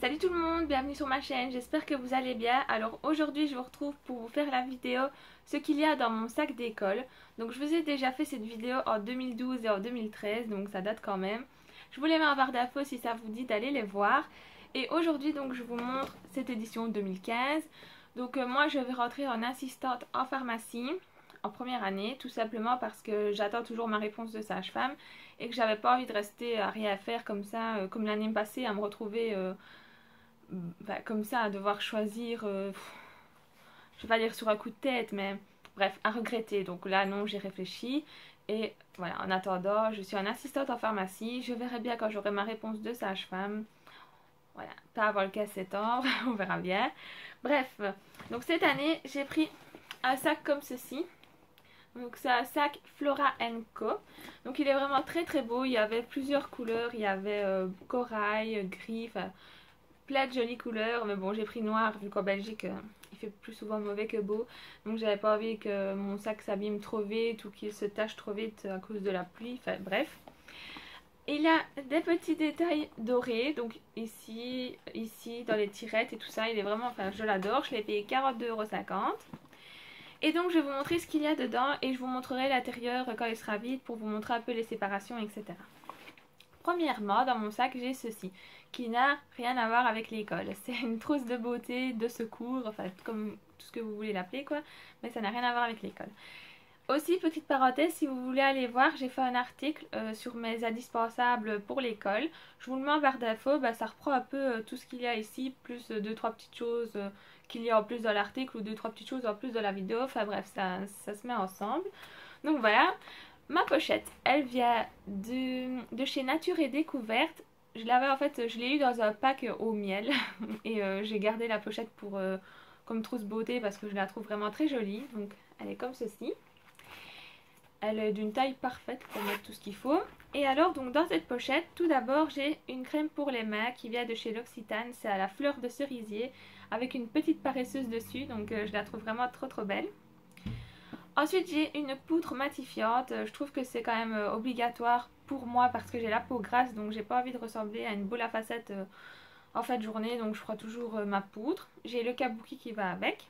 Salut tout le monde, bienvenue sur ma chaîne, j'espère que vous allez bien. Alors aujourd'hui je vous retrouve pour vous faire la vidéo ce qu'il y a dans mon sac d'école. Donc je vous ai déjà fait cette vidéo en 2012 et en 2013, donc ça date quand même. Je voulais mettre en barre d'infos si ça vous dit d'aller les voir. Et aujourd'hui donc je vous montre cette édition 2015. Donc euh, moi je vais rentrer en assistante en pharmacie en première année, tout simplement parce que j'attends toujours ma réponse de sage-femme et que j'avais pas envie de rester à rien faire comme ça, euh, comme l'année passée, à me retrouver euh, bah, comme ça, à devoir choisir, euh, je vais pas dire sur un coup de tête, mais bref, à regretter. Donc là, non, j'ai réfléchi. Et voilà, en attendant, je suis en assistante en pharmacie. Je verrai bien quand j'aurai ma réponse de sage-femme. Voilà, pas avant le 15 septembre, on verra bien. Bref, donc cette année, j'ai pris un sac comme ceci. Donc c'est un sac Flora Co. Donc il est vraiment très très beau. Il y avait plusieurs couleurs. Il y avait euh, corail, gris, plein de jolies couleurs. Mais bon, j'ai pris noir vu qu'en Belgique, euh, il fait plus souvent mauvais que beau. Donc j'avais pas envie que mon sac s'abîme trop vite ou qu'il se tache trop vite à cause de la pluie. Enfin bref. Il y a des petits détails dorés, donc ici, ici, dans les tirettes et tout ça, il est vraiment, enfin je l'adore, je l'ai payé 42,50€. Et donc je vais vous montrer ce qu'il y a dedans et je vous montrerai l'intérieur quand il sera vide pour vous montrer un peu les séparations, etc. Premièrement, dans mon sac, j'ai ceci, qui n'a rien à voir avec l'école. C'est une trousse de beauté, de secours, enfin comme tout ce que vous voulez l'appeler quoi, mais ça n'a rien à voir avec l'école. Aussi, petite parenthèse, si vous voulez aller voir, j'ai fait un article euh, sur mes indispensables pour l'école. Je vous le mets en barre d'infos, bah, ça reprend un peu euh, tout ce qu'il y a ici, plus 2 euh, deux, trois petites choses qu'il y a en plus dans l'article ou deux, trois petites choses en plus de la vidéo. Enfin bref, ça se met ensemble. Donc voilà, ma pochette, elle vient de, chez Nature et Découverte. Je l'avais en fait, je l'ai eu dans un pack au miel et j'ai gardé la pochette pour comme trousse beauté parce que je la trouve vraiment très jolie. Donc elle est comme ceci. Elle est d'une taille parfaite pour mettre tout ce qu'il faut. Et alors, donc dans cette pochette, tout d'abord, j'ai une crème pour les mains qui vient de chez L'Occitane. C'est à la fleur de cerisier avec une petite paresseuse dessus. Donc euh, je la trouve vraiment trop trop belle. Ensuite, j'ai une poudre matifiante. Je trouve que c'est quand même euh, obligatoire pour moi parce que j'ai la peau grasse. Donc j'ai pas envie de ressembler à une boule à facettes euh, en fin de journée. Donc je prends toujours ma poudre. J'ai le kabuki qui va avec.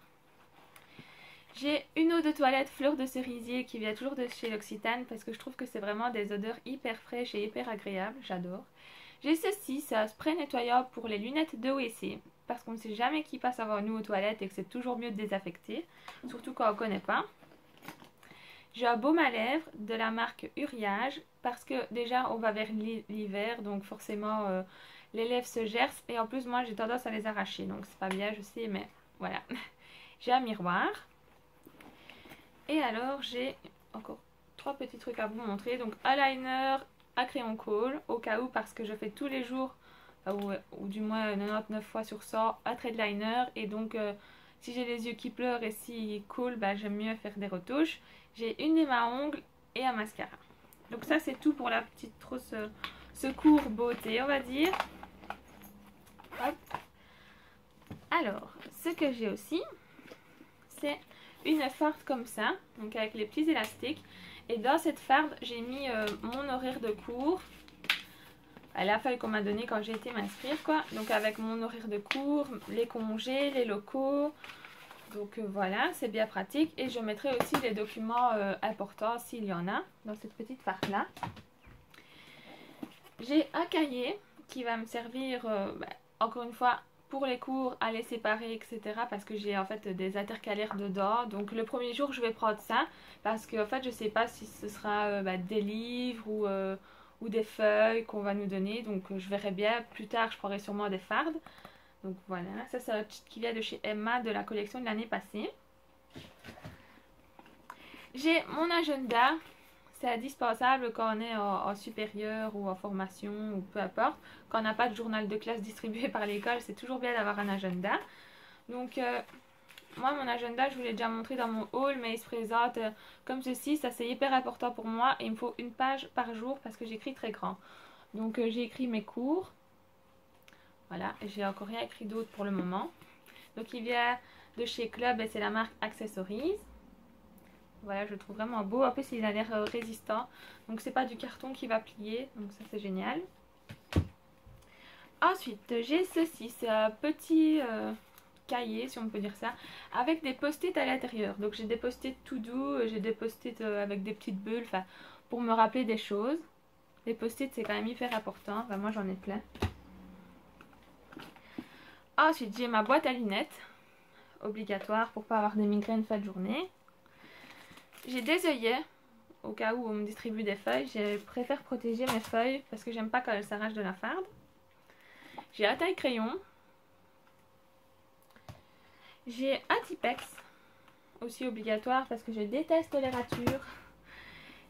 J'ai une eau de toilette fleur de cerisier qui vient toujours de chez l'Occitane parce que je trouve que c'est vraiment des odeurs hyper fraîches et hyper agréables, j'adore. J'ai ceci, c'est un spray nettoyant pour les lunettes de WC parce qu'on ne sait jamais qui passe avant nous aux toilettes et que c'est toujours mieux de désaffecter, surtout quand on ne connaît pas. J'ai un baume à lèvres de la marque Uriage parce que déjà on va vers l'hiver donc forcément euh, les lèvres se gercent et en plus moi j'ai tendance à les arracher donc c'est pas bien je sais mais voilà. j'ai un miroir. Et alors j'ai encore trois petits trucs à vous montrer. Donc eyeliner à crayon colle au cas où parce que je fais tous les jours ou, du moins 99 fois sur 100 à trait de liner et donc euh, si j'ai les yeux qui pleurent et si cool bah, j'aime mieux faire des retouches. J'ai une lime à ongles et un mascara. Donc ça c'est tout pour la petite trousse euh, secours beauté on va dire. Hop. Alors ce que j'ai aussi c'est une farde comme ça, donc avec les petits élastiques. Et dans cette farde, j'ai mis euh, mon horaire de cours, la feuille qu'on m'a donnée quand j'ai été m'inscrire quoi. Donc avec mon horaire de cours, les congés, les locaux. Donc euh, voilà, c'est bien pratique. Et je mettrai aussi les documents euh, importants s'il y en a dans cette petite farde là. J'ai un cahier qui va me servir, bah, encore une fois, pour les cours à les séparer etc parce que j'ai en fait des intercalaires dedans donc le premier jour je vais prendre ça parce que en fait je sais pas si ce sera euh, bah, des livres ou, euh, ou des feuilles qu'on va nous donner. Donc je verrai bien. Plus tard je prendrai sûrement des fardes. Donc voilà. Ça c'est la petite qui vient de chez Emma de la collection de l'année passée. J'ai mon agenda. C'est indispensable quand on est en, supérieur ou en formation ou peu importe. Quand on n'a pas de journal de classe distribué par l'école, c'est toujours bien d'avoir un agenda. Donc euh, moi mon agenda je vous l'ai déjà montré dans mon haul mais il se présente euh, comme ceci. Ça c'est hyper important pour moi et il me faut une page par jour parce que j'écris très grand. Donc euh, j'ai écrit mes cours. Voilà, j'ai encore rien écrit d'autre pour le moment. Donc il vient de chez Club et c'est la marque Accessories. Voilà, je le trouve vraiment beau. En plus, il a l'air euh, résistant. Donc, c'est pas du carton qui va plier. Donc, ça, c'est génial. Ensuite, j'ai ceci, c'est un petit cahier, si on peut dire ça, avec des post-it à l'intérieur. Donc j'ai des post-it tout doux, j'ai des post-it euh, avec des petites bulles, pour me rappeler des choses. Les post-it, c'est quand même hyper important. moi, j'en ai plein. Ensuite, j'ai ma boîte à lunettes, obligatoire pour pas avoir des migraines fin de journée. J'ai des œillets, au cas où on me distribue des feuilles. Je préfère protéger mes feuilles parce que j'aime pas quand elles s'arrachent de la farde. J'ai un taille crayon. J'ai un Tipex, aussi obligatoire parce que je déteste les ratures.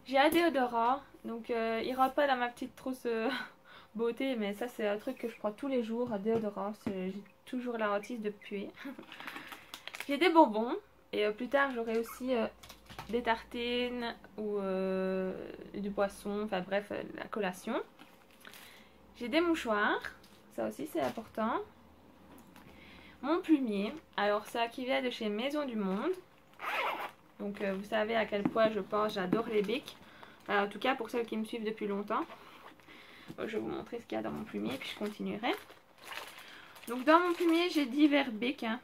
J'ai un déodorant, donc euh, il rentre pas dans ma petite trousse euh, beauté, mais ça c'est un truc que je prends tous les jours, un déodorant, j'ai toujours la hantise de puer. j'ai des bonbons, et euh, plus tard j'aurai aussi des tartines ou du poisson, enfin bref, la collation. J'ai des mouchoirs, ça aussi c'est important. Mon plumier, alors ça qui vient de chez Maison du Monde. Donc euh, vous savez à quel point je pense, j'adore les bics. en tout cas pour celles qui me suivent depuis longtemps. je vais vous montrer ce qu'il y a dans mon plumier puis je continuerai. Donc dans mon plumier j'ai divers bics, hein,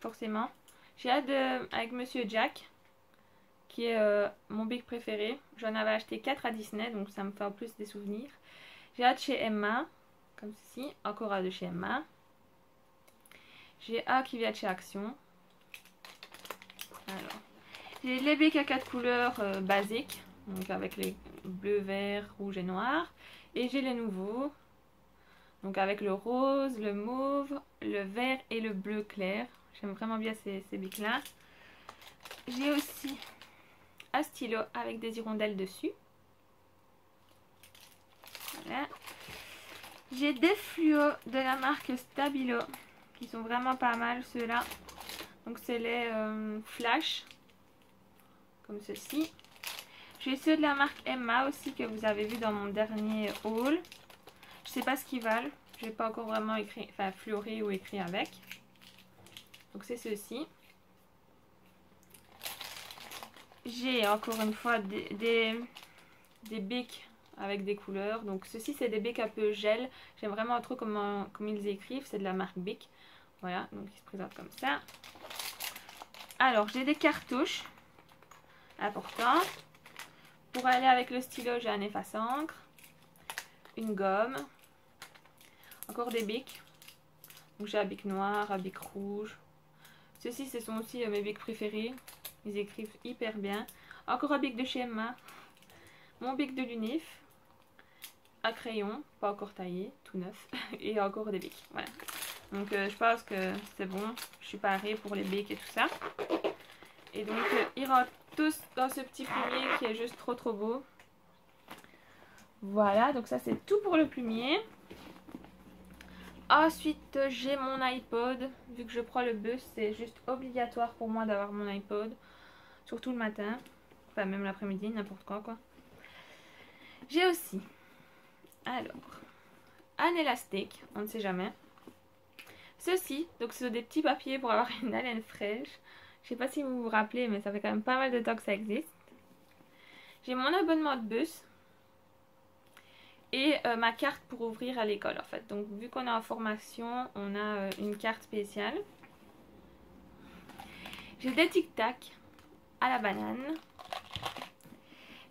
forcément. J'ai hâte de, avec Monsieur Jack, qui est euh, mon bic préféré. J'en avais acheté 4 à Disney, donc ça me fait en plus des souvenirs. J'ai hâte chez Emma, comme ceci. Encore un de chez Emma. J'ai un qui vient de chez Action. J'ai les bics à 4 couleurs euh, basiques, donc avec les bleus, verts, rouge et noir. Et j'ai les nouveaux, donc avec le rose, le mauve, le vert et le bleu clair. J'aime vraiment bien ces, ces bics là. J'ai aussi un stylo avec des hirondelles dessus. Voilà. J'ai des fluos de la marque Stabilo qui sont vraiment pas mal ceux-là. Donc c'est les euh, Flash comme ceci. J'ai ceux de la marque Emma aussi que vous avez vu dans mon dernier haul. Je sais pas ce qu'ils valent. J'ai pas encore vraiment écrit, enfin fleuré ou écrit avec. Donc c'est ceci. J'ai encore une fois des, des, des avec des couleurs. Donc ceci c'est des bics un peu gel. J'aime vraiment trop comment, comme ils écrivent. C'est de la marque Bic. Voilà, donc ils se présentent comme ça. Alors j'ai des cartouches importantes. Pour aller avec le stylo j'ai un efface-encre. Une gomme. Encore des bics. Donc j'ai un bic noir, un bic rouge. Ceux-ci ce sont aussi euh, mes bics préférés. Ils écrivent hyper bien. Encore un bic de chez Emma. Mon bic de l'UNIF un crayon, pas encore taillé, tout neuf, et encore des bics. Voilà. Donc euh, je pense que c'est bon, je suis parée pour les bics et tout ça. Et donc euh, ils rentrent tous dans ce petit plumier qui est juste trop trop beau. Voilà, donc ça c'est tout pour le plumier. Ensuite j'ai mon iPod, vu que je prends le bus, c'est juste obligatoire pour moi d'avoir mon iPod. Surtout le matin, enfin même l'après-midi, n'importe quoi quoi. J'ai aussi alors, un élastique, on ne sait jamais. Ceci, donc ce sont des petits papiers pour avoir une haleine fraîche. Je sais pas si vous vous rappelez, mais ça fait quand même pas mal de temps que ça existe. J'ai mon abonnement de bus et euh, ma carte pour ouvrir à l'école en fait. Donc vu qu'on est en formation, on a euh, une carte spéciale. J'ai des tic-tac à la banane.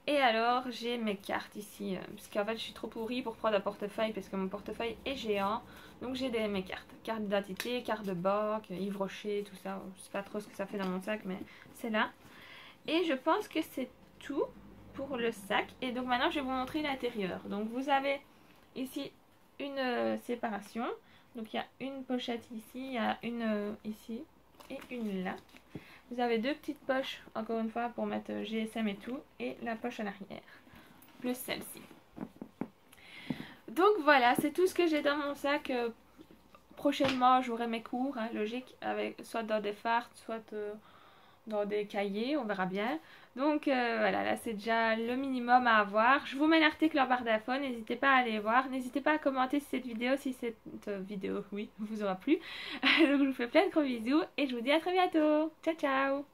Et alors, j'ai mes cartes ici, euh, parce qu'en fait, je suis trop pourrie pour prendre un portefeuille, parce que mon portefeuille est géant. Donc, j'ai mes cartes. Carte d'identité, carte de banque, Yves Rocher, tout ça. Je sais pas trop ce que ça fait dans mon sac, mais c'est là. Et je pense que c'est tout pour le sac. Et donc, maintenant, je vais vous montrer l'intérieur. Donc, vous avez ici une euh, séparation. Donc, il y a une pochette ici, il y a une euh, ici et une là. Vous avez deux petites poches, encore une fois, pour mettre GSM et tout. Et la poche à l'arrière. Plus celle-ci. Donc voilà, c'est tout ce que j'ai dans mon sac. Euh, prochainement, j'aurai mes cours, hein, logique, avec soit dans des farts, soit euh, dans des cahiers, on verra bien. Donc euh, voilà, là c'est déjà le minimum à avoir. Je vous mets l'article en barre d'infos, n'hésitez pas à aller voir. N'hésitez pas à commenter cette vidéo si cette vidéo, oui, vous aura plu. Donc je vous fais plein de gros bisous et je vous dis à très bientôt. Ciao ciao